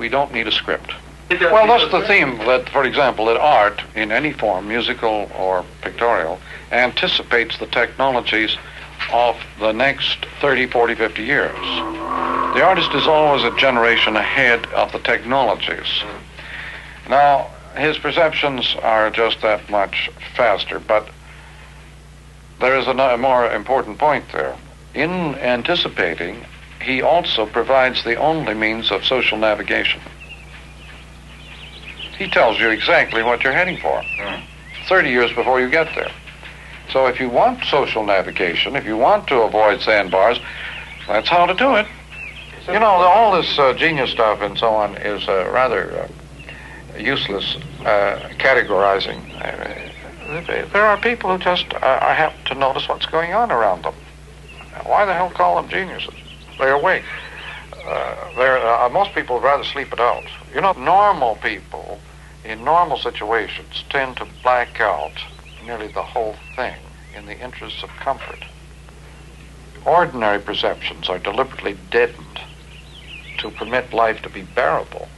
We don't need a script. Well, that's the theme that, for example, that art in any form, musical or pictorial, anticipates the technologies of the next 30, 40, 50 years. The artist is always a generation ahead of the technologies. Now, his perceptions are just that much faster, but there is a more important point there. In anticipating, he also provides the only means of social navigation. He tells you exactly what you're heading for 30 years before you get there. So if you want social navigation, if you want to avoid sandbars, that's how to do it. You know, all this uh, genius stuff and so on is uh, rather uh, useless uh, categorizing. Uh, there are people who just uh, happen to notice what's going on around them. Why the hell call them geniuses? They're awake. Uh, they're, uh, most people would rather sleep it out. You know, normal people in normal situations tend to black out nearly the whole thing in the interests of comfort. Ordinary perceptions are deliberately deadened to permit life to be bearable.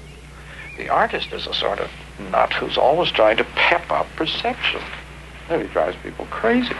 The artist is a sort of nut who's always trying to pep up perception. Really drives people crazy.